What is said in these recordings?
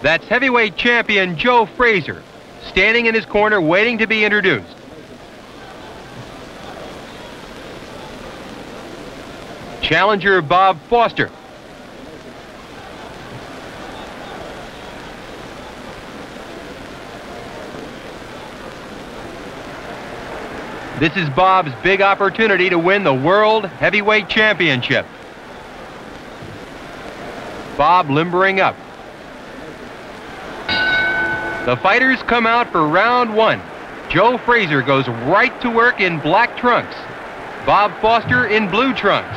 That's heavyweight champion Joe Frazier, standing in his corner waiting to be introduced. Challenger Bob Foster. This is Bob's big opportunity to win the World Heavyweight Championship. Bob limbering up. The fighters come out for round one. Joe Frazier goes right to work in black trunks. Bob Foster in blue trunks.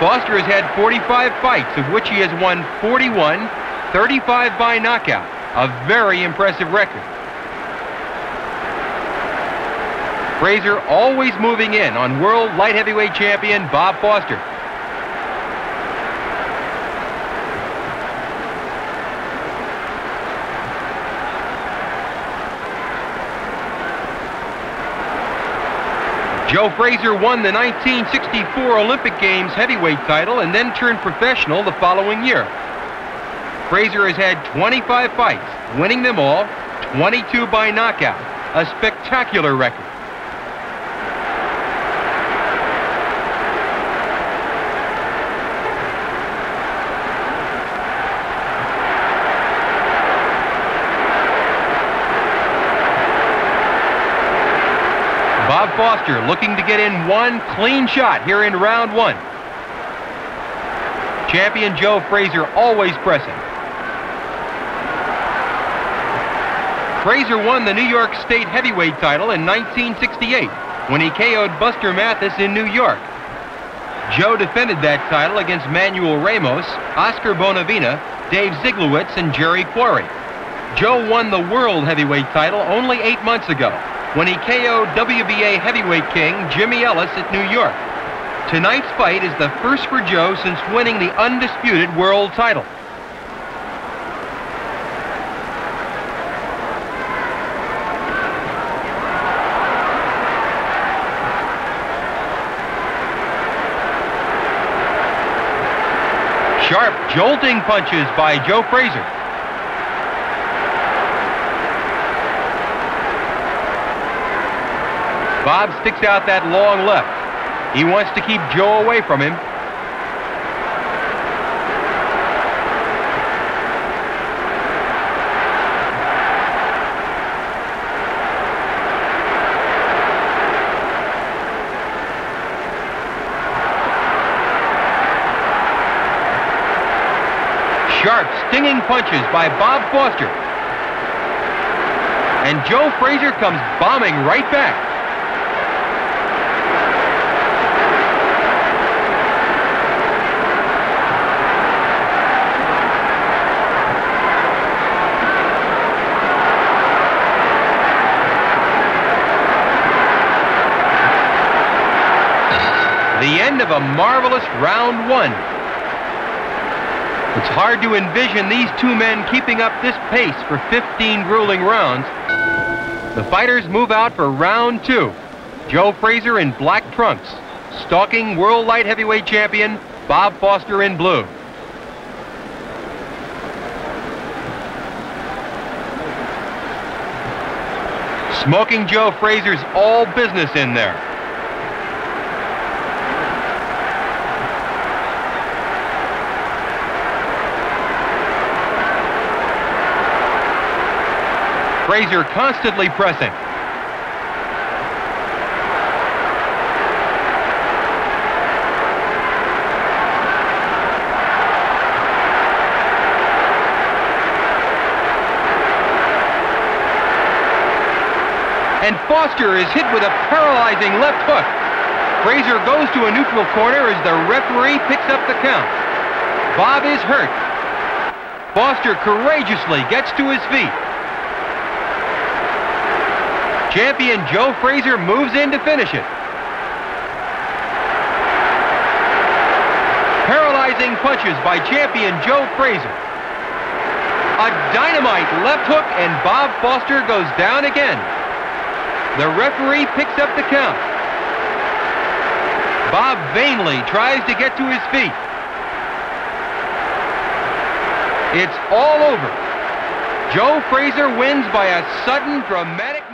Foster has had 45 fights, of which he has won 41, 35 by knockout. A very impressive record. Frazier always moving in on world light heavyweight champion Bob Foster. Joe Frazier won the 1964 Olympic Games heavyweight title and then turned professional the following year. Frazier has had 25 fights, winning them all, 22 by knockout. A spectacular record. Bob Foster looking to get in one clean shot here in round one. Champion Joe Frazier always pressing. Frazier won the New York State heavyweight title in 1968 when he KO'd Buster Mathis in New York. Joe defended that title against Manuel Ramos, Oscar Bonavena, Dave Zyglewicz, and Jerry Quarry. Joe won the world heavyweight title only eight months ago when he KO'd WBA heavyweight king Jimmy Ellis at New York. Tonight's fight is the first for Joe since winning the undisputed world title. Sharp, jolting punches by Joe Frazier. Bob sticks out that long left. He wants to keep Joe away from him. Sharp, stinging punches by Bob Foster. And Joe Frazier comes bombing right back. The end of a marvelous round one. It's hard to envision these two men keeping up this pace for 15 grueling rounds. The fighters move out for round two. Joe Frazier in black trunks, stalking world light heavyweight champion Bob Foster in blue. Smoking Joe Frazier's all business in there. Frazier constantly pressing. And Foster is hit with a paralyzing left hook. Frazier goes to a neutral corner as the referee picks up the count. Bob is hurt. Foster courageously gets to his feet. Champion Joe Frazier moves in to finish it. Paralyzing punches by champion Joe Frazier. A dynamite left hook and Bob Foster goes down again. The referee picks up the count. Bob vainly tries to get to his feet. It's all over. Joe Frazier wins by a sudden, dramatic...